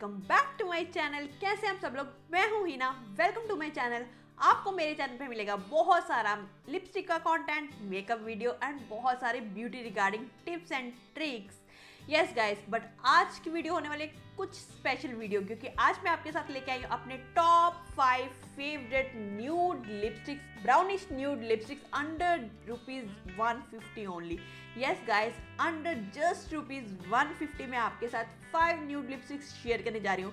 Welcome back to my channel. कैसे हम सब लोग? मैं हूँ Heena. Welcome to my channel. आपको मेरे चैनल पे मिलेगा बहुत सारा लिपस्टिक का कंटेंट मेकअप वीडियो एंड बहुत सारे beauty regarding tips and tricks yes guys but आज की वीडियो होने वाली कुछ स्पेशल वीडियो क्योंकि आज मैं आपके साथ लेके आई हूँ अपने top five favourite nude lipsticks brownish nude lipsticks under rupees one fifty only yes guys under just rupees one fifty में आपके साथ फाइव न्यूड लिपस्टिक्स शेयर करने जा रही हूँ।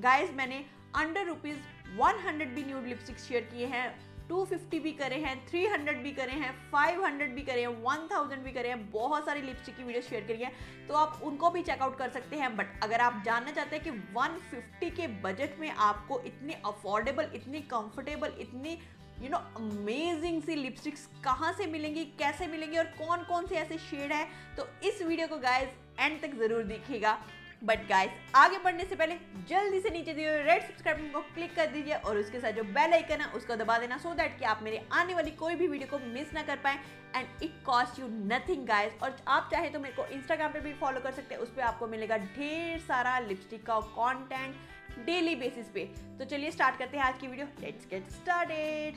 गाइस मैंने अंडर रुपीज़ वन हंड्रेड भी न्यूड लिपस्टिक्स शेयर किए हैं। 250 भी करे हैं 300 भी करे हैं 500 भी करे हैं 1000 भी करे हैं, बहुत सारी लिपस्टिक की वीडियो शेयर करी है तो आप उनको भी चेकआउट कर सकते हैं बट अगर आप जानना चाहते हैं कि 150 के बजट में आपको इतनी अफोर्डेबल इतनी कंफर्टेबल इतनी यू नो अमेजिंग सी लिपस्टिक्स कहाँ से मिलेंगी, कैसे मिलेंगी और कौन कौन से ऐसे शेड है तो इस वीडियो को गाइज़ एंड तक ज़रूर देखिएगा। बट गाइस आगे बढ़ने से पहले जल्दी से नीचे दिए रेड सब्सक्राइब को क्लिक कर दीजिए और उसके साथ जो बेल आइकन है, उसको दबा देना सो so दैट कि आप मेरे आने वाली कोई भी वीडियो को मिस ना कर पाए। And it cost you nothing guys और आप चाहे तो मेरे को इंस्टाग्राम पे भी फॉलो कर सकते हैं। उस पर आपको मिलेगा ढेर सारा लिपस्टिक का कॉन्टेंट डेली बेसिस पे। तो चलिए स्टार्ट करते हैं आज की वीडियो लेट्स गेट स्टार्टेड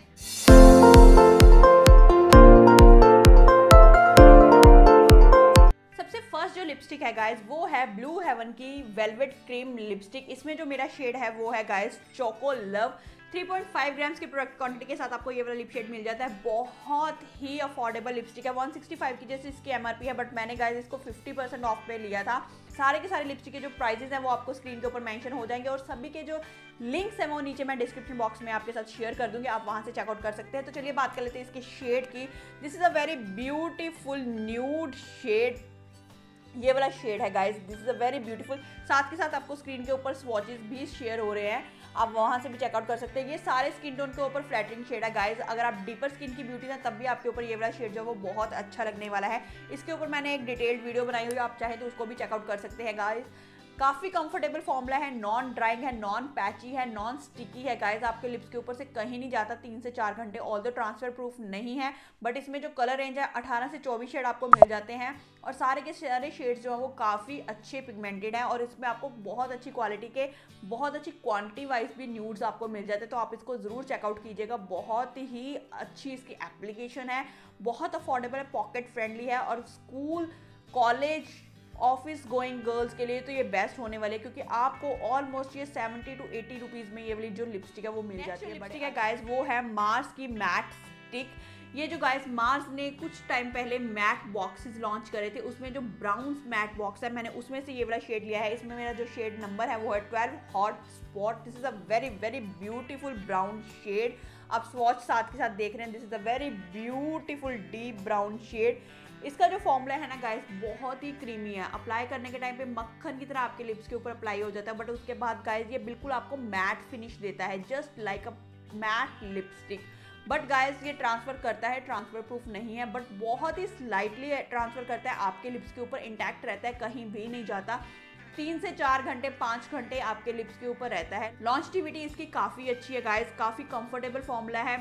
जो लिपस्टिक है गाइस वो है ब्लू हेवन की वेलवेट क्रीम लिपस्टिक इसमें जो मेरा शेड है, वो है गाइस चोको लव 3.5 ग्राम्स की प्रोडक्ट क्वांटिटी के साथ आपको ये वाला लिप शेड मिल जाता है। बहुत ही अफोर्डेबल लिपस्टिक है। 165 की जैसे इसकी एमआरपी है बट मैंने गाइस इसको 50 परसेंट ऑफ़ पे लिया था। सारे के सारे लिपस्टिक के जो प्राइजेस हैं, वो आपको स्क्रीन के ऊपर मेंशन हो जाएँगे और सभी के जो लिंक्स हैं, वो नीचे मैं डिस्क्रिप्शन बॉक्स में आपके साथ शेयर कर दूँगी। आप वहाँ से चेकआउट कर सकते हैं। तो चलिए बात कर लेते हैं इसके शेड की। This is a very beautiful nude shade ये वाला शेड है guys this is a very beautiful साथ के साथ आपको स्क्रीन के ऊपर स्वॉचेस भी शेयर हो रहे हैं। आप वहाँ से भी चेकआउट कर सकते हैं। ये सारे स्किन टोन के ऊपर फ्लैटरिंग शेड है गाइज़ अगर आप डीपर स्किन की ब्यूटी हैं, तब भी आपके ऊपर ये वाला शेड जो है, वो बहुत अच्छा लगने वाला है। इसके ऊपर मैंने एक डिटेल्ड वीडियो बनाई हुई आप चाहे तो उसको भी चेकआउट कर सकते हैं गाइस काफ़ी कंफर्टेबल फॉर्मूला है नॉन ड्राइंग है नॉन पैची है नॉन स्टिकी है। गाइस आपके लिप्स के ऊपर से कहीं नहीं जाता, तीन से चार घंटे ऑल द ट्रांसफ़र प्रूफ नहीं है। बट इसमें जो कलर रेंज है 18 से 24 शेड आपको मिल जाते हैं। और सारे के सारे शेड्स जो है, वो काफ़ी अच्छे पिगमेंटेड हैं। और इसमें आपको बहुत अच्छी क्वालिटी के, बहुत अच्छी क्वान्टिटी वाइज भी न्यूड्स आपको मिल जाते हैं। तो आप इसको ज़रूर चेकआउट कीजिएगा। बहुत ही अच्छी इसकी एप्लीकेशन है। बहुत अफोर्डेबल है पॉकेट फ्रेंडली है। और school college office going girls के लिए तो ये बेस्ट होने वाले क्योंकि आपको ऑलमोस्ट ये 70 टू 80 रुपीज़ में ये वाली जो लिपस्टिक है वो मिल जाती है। लिपस्टिक है गाइस वो है मार्स की मैट स्टिक ये जो गाइस मार्स ने कुछ टाइम पहले मैट बॉक्सेस लॉन्च करे थे उसमें जो ब्राउन मैट बॉक्स है मैंने उसमें से ये वाला शेड लिया है। इसमें मेरा जो शेड नंबर है वो है twelve hot spot this is a very very beautiful brown shade आप स्वॉच साथ के साथ देख रहे हैं this is a very beautiful deep brown shade इसका जो फॉर्मूला है ना गाइस बहुत ही क्रीमी है। अप्लाई करने के टाइम पे मक्खन की तरह आपके लिप्स के ऊपर अप्लाई हो जाता है बट उसके बाद गाइस ये बिल्कुल आपको मैट फिनिश देता है just like a matte lipstick but guys ये ट्रांसफ़र करता है ट्रांसफ़र प्रूफ नहीं है बट बहुत ही स्लाइटली ट्रांसफ़र करता है, आपके लिप्स के ऊपर इंटैक्ट रहता है, कहीं भी नहीं जाता। तीन से चार घंटे, पाँच घंटे आपके लिप्स के ऊपर रहता है। लॉन्चटिविटी इसकी काफ़ी अच्छी है गाइस काफ़ी कंफर्टेबल फॉर्मूला है।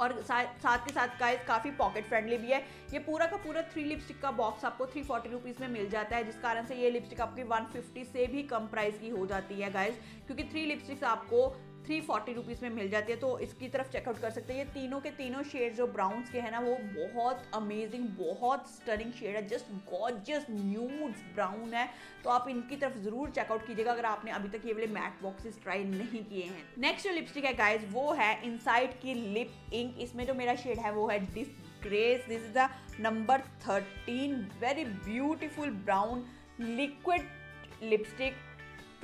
और साथ के साथ गाइस काफ़ी पॉकेट फ्रेंडली भी है। ये पूरा का पूरा थ्री लिपस्टिक का बॉक्स आपको थ्री फोर्टी रुपीज़ में मिल जाता है, जिस कारण से ये लिपस्टिक आपकी वन फिफ्टी से भी कम प्राइस की हो जाती है गाइस क्योंकि थ्री लिपस्टिक्स आपको थ्री फोर्टी रुपीज़ में मिल जाती है तो इसकी तरफ़ चेकआउट कर सकते हैं। ये तीनों के तीनों शेड जो ब्राउन्स के हैं ना, वो बहुत अमेजिंग बहुत स्टनिंग शेड है। जस्ट गॉर्जियस न्यूड्स ब्राउन है। तो आप इनकी तरफ़ ज़रूर चेकआउट कीजिएगा, अगर आपने अभी तक ये वाले मैट बॉक्सेस ट्राई नहीं किए हैं। नेक्स्ट जो लिपस्टिक है गाइज़ वो है इनसाइड की लिप इंक इसमें जो मेरा शेड है, वो है disgrace this is the number thirteen very beautiful brown liquid lipstick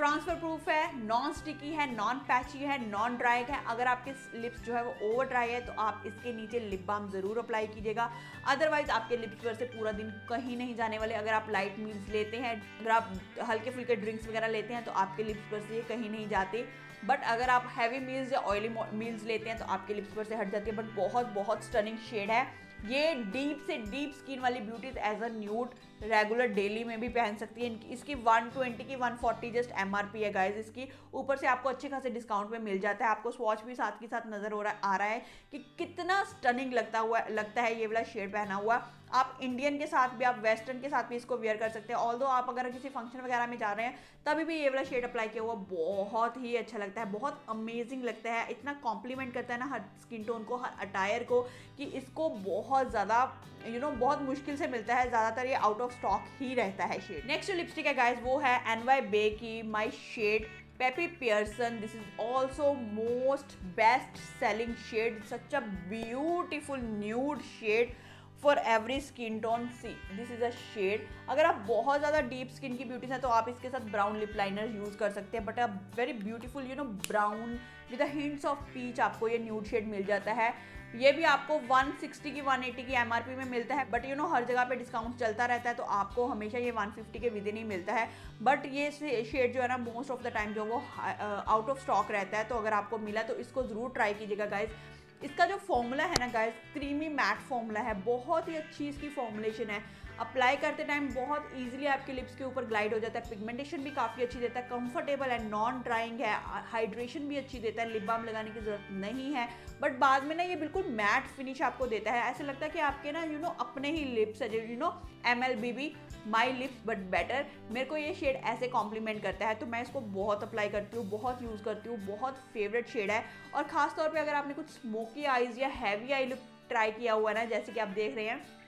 transfer proof है नॉन स्टिकी है नॉन पैची है नॉन ड्राई है। अगर आपके लिप्स जो है वो ओवर ड्राई है तो आप इसके नीचे लिप बाम ज़रूर अप्लाई कीजिएगा। अदरवाइज़ आपके लिप्स पर से पूरा दिन कहीं नहीं जाने वाले। अगर आप लाइट मील्स लेते हैं, अगर आप हल्के फुल्के ड्रिंक्स वगैरह लेते हैं तो आपके लिप्स पर से ये कहीं नहीं जाते। बट अगर आप हैवी मील्स या ऑयली मील्स लेते हैं तो आपके लिप्स पर से हट जाती है। बट बहुत बहुत स्टनिंग शेड है। ये डीप से डीप स्किन वाली beauties as a nude regular daily में भी पहन सकती है। इसकी 120 की 140 जस्ट एमआरपी है गाइज़ इसकी ऊपर से आपको अच्छे खासे डिस्काउंट में मिल जाता है। आपको स्वॉच भी साथ के साथ नज़र हो रहा आ रहा है कि कितना स्टनिंग लगता हुआ लगता है ये वाला शेड पहना हुआ। आप इंडियन के साथ भी, आप वेस्टर्न के साथ भी इसको वेयर कर सकते हैं। ऑल दो आप अगर किसी फ़ंक्शन वगैरह में जा रहे हैं, तभी भी ये वाला शेड अप्लाई किया हुआ बहुत ही अच्छा लगता है। बहुत अमेजिंग लगता है। इतना कॉम्प्लीमेंट करता है ना हर स्किन टोन को, हर अटायर को कि इसको बहुत ज़्यादा यू नो बहुत मुश्किल से मिलता है। ज़्यादातर ये आउट ऑफ़ स्टॉक ही रहता है शेड नेक्स्ट जो लिपस्टिक है गाइज़ वो है एन वाई बे की my shade Peppy Pearson. This is also most best selling shade. Such a beautiful nude shade for every skin tone see this is a shade अगर आप बहुत ज़्यादा deep skin की beauties हैं तो आप इसके साथ ब्राउन लिप लाइनर यूज़ कर सकते हैं but a very beautiful you know brown with hints of peach आपको ये न्यूड शेड मिल जाता है ये भी आपको 160 की 180 की एमआरपी में मिलता है बट यू नो हर जगह पे डिस्काउंट चलता रहता है तो आपको हमेशा ये 150 के विद इन ही मिलता है। बट ये शेड जो है ना मोस्ट ऑफ़ द टाइम जो वो आउट ऑफ़ स्टॉक रहता है तो अगर आपको मिला तो इसको ज़रूर ट्राई कीजिएगा गाइज़ इसका जो फॉर्मूला है ना गाइस क्रीमी मैट फॉर्मूला है, बहुत ही अच्छी इसकी फॉर्मुलेशन है। अप्लाई करते टाइम बहुत इजीली आपके लिप्स के ऊपर ग्लाइड हो जाता है पिगमेंटेशन भी काफ़ी अच्छी देता है कंफर्टेबल है नॉन ड्राइंग है हाइड्रेशन भी अच्छी देता है लिप बाम लगाने की ज़रूरत नहीं है बट बाद में ना ये बिल्कुल मैट फिनिश आपको देता है। ऐसा लगता है कि आपके ना यू नो अपने ही लिप्स है you know M L B B my lips but better मेरे को ये शेड ऐसे कॉम्प्लीमेंट करता है तो मैं इसको बहुत अप्लाई करती हूँ, बहुत यूज़ करती हूँ, बहुत फेवरेट शेड है। और ख़ासतौर पर अगर आपने कुछ स्मोकी आइज़ या हैवी आई लुक ट्राई किया हुआ ना, जैसे कि आप देख रहे हैं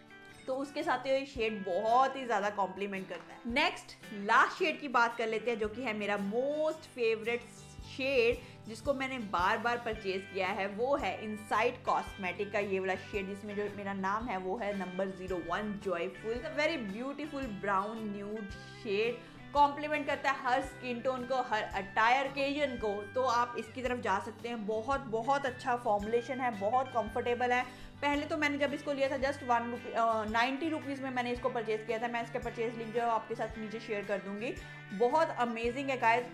तो उसके साथ ये शेड बहुत ही ज़्यादा कॉम्प्लीमेंट करता है। नेक्स्ट लास्ट शेड की बात कर लेते हैं, जो कि है मेरा मोस्ट फेवरेट शेड जिसको मैंने बार बार परचेज किया है, वो है इनसाइड कॉस्मेटिक का ये वाला शेड जिसमें जो मेरा नाम है, वो है number zero one joyful very beautiful brown nude shade complement करता है हर स्किन टोन को, हर अटायर केजन को। तो आप इसकी तरफ़ जा सकते हैं। बहुत बहुत अच्छा फॉर्मुलेशन है, बहुत कंफर्टेबल है। पहले तो मैंने जब इसको लिया था just one rupee ninety rupees में मैंने इसको परचेज़ किया था। मैं इसका परचेज लिंक जो है आपके साथ नीचे शेयर कर दूँगी। बहुत अमेजिंग है गाइस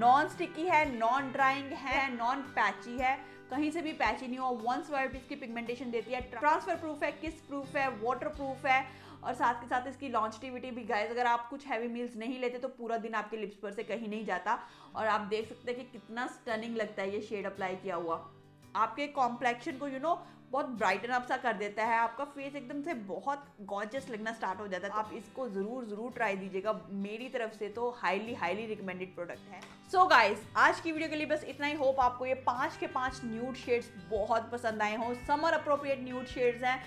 नॉन स्टिकी है नॉन ड्राइंग है नॉन पैची है। कहीं से भी पैची नहीं हो। वंस वाइप इसकी पिगमेंटेशन देती है। ट्रांसफ़र प्रूफ है किस प्रूफ है वाटर प्रूफ है। और साथ के साथ इसकी लॉन्चटिविटी भी गाइज़ अगर आप कुछ हैवी मील्स नहीं लेते तो पूरा दिन आपके लिप्स पर से कहीं नहीं जाता। और आप देख सकते हैं कि कितना स्टनिंग लगता है ये शेड अप्लाई किया हुआ। आपके कॉम्प्लेक्शन को यू you नो know, बहुत ब्राइटन अप सा कर देता है। आपका फेस एकदम से बहुत गॉर्जियस लगना स्टार्ट हो जाता है। तो आप इसको ज़रूर ज़रूर ट्राई दीजिएगा। मेरी तरफ़ से तो हाईली हाईली रिकमेंडेड प्रोडक्ट है। सो so गाइस आज की वीडियो के लिए बस इतना ही। होप आपको ये पाँच के पाँच न्यूड शेड्स बहुत पसंद आए हों। समर अप्रोप्रिएट न्यूड शेड्स हैं।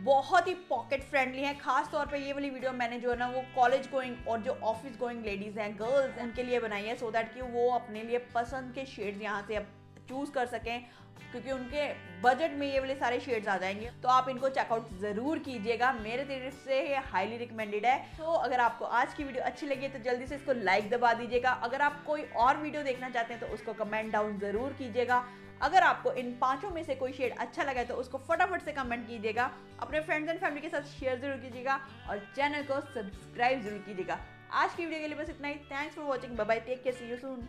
बहुत ही पॉकेट फ्रेंडली है। खास तौर पे ये वाली वीडियो मैंने जो है ना वो कॉलेज गोइंग और जो ऑफ़िस गोइंग लेडीज़ हैं गर्ल्स उनके लिए बनाई है सो so दैट कि वो अपने लिए पसंद के शेड्स यहाँ से चूज़ कर सकें, क्योंकि उनके बजट में ये वाले सारे शेड्स आ जाएँगे। तो आप इनको चेकआउट ज़रूर कीजिएगा। मेरे तरफ़ से ये हाईली रिकमेंडेड है। तो अगर आपको आज की वीडियो अच्छी लगी तो जल्दी से इसको लाइक दबा दीजिएगा। अगर आप कोई और वीडियो देखना चाहते हैं तो उसको कमेंट डाउन ज़रूर कीजिएगा। अगर आपको इन पाँचों में से कोई शेड अच्छा लगा तो उसको फटाफट से कमेंट कीजिएगा। अपने फ्रेंड्स एंड फैमिली के साथ शेयर ज़रूर कीजिएगा और चैनल को सब्सक्राइब ज़रूर कीजिएगा। आज की वीडियो के लिए बस इतना ही। Thanks for watching bye take care see you soon